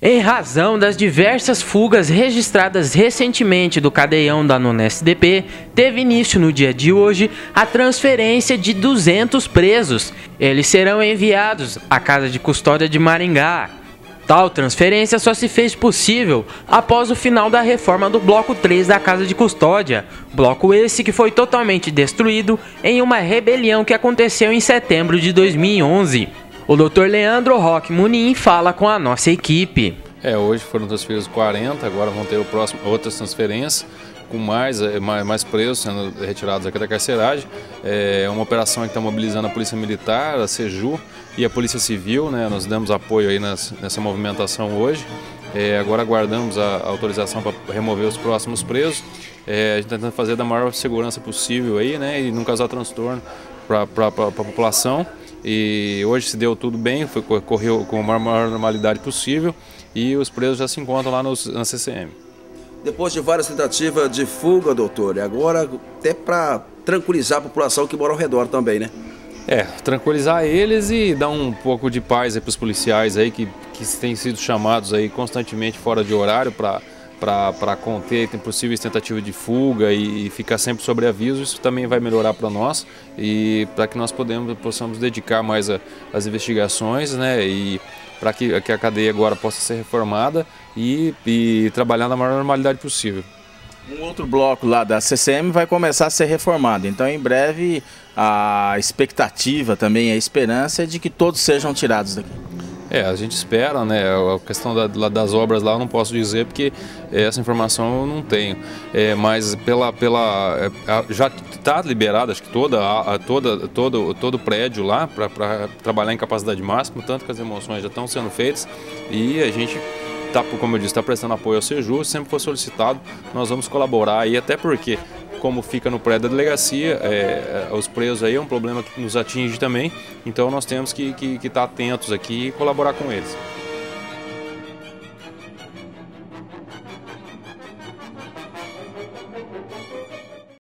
Em razão das diversas fugas registradas recentemente do cadeião da nona SDP, teve início no dia de hoje a transferência de 200 presos. Eles serão enviados à Casa de Custódia de Maringá. Tal transferência só se fez possível após o final da reforma do Bloco 3 da Casa de Custódia, bloco esse que foi totalmente destruído em uma rebelião que aconteceu em setembro de 2011. O Dr. Leandro Roque Munim fala com a nossa equipe. É, hoje foram transferidos 40, agora vão ter o próximo, outras transferências com mais, eh, mais, mais presos sendo retirados aqui da carceragem. É uma operação que está mobilizando a Polícia Militar, a SEJU e a Polícia Civil. Né? Nós demos apoio aí nas, nessa movimentação hoje. É, agora aguardamos a, a autorização para remover os próximos presos. É, a gente está tentando fazer da maior segurança possível aí, né? E não causar transtorno para a população. E hoje se deu tudo bem, foi, correu com a maior normalidade possível e os presos já se encontram lá no, na CCM. Depois de várias tentativas de fuga, doutor, e agora até para tranquilizar a população que mora ao redor também, né? É, tranquilizar eles e dar um pouco de paz para os policiais aí que, que têm sido chamados aí constantemente fora de horário para para conter possíveis tentativas de fuga e, e, ficar sempre sobre aviso, isso também vai melhorar para nós e para que nós podemos, possamos dedicar mais as investigações né, e para que, que, a cadeia agora possa ser reformada e, e trabalhar na maior normalidade possível. Um outro bloco lá da CCM vai começar a ser reformado, então em breve a expectativa também, a esperança é de que todos sejam tirados daqui. É, a gente espera, né? A questão da, das obras lá eu não posso dizer porque essa informação eu não tenho. É, mas pela, pela é, já está liberado, acho que toda, toda, todo, todo o prédio lá para trabalhar em capacidade máxima, tanto que as emoções já estão sendo feitas e a gente tá, como eu disse, está prestando apoio ao Seju, sempre for solicitado, nós vamos colaborar aí, até porque como fica no prédio da delegacia, é, é, os presos aí é um problema que nos atinge também, então nós temos que estar que, que tá atentos aqui e colaborar com eles.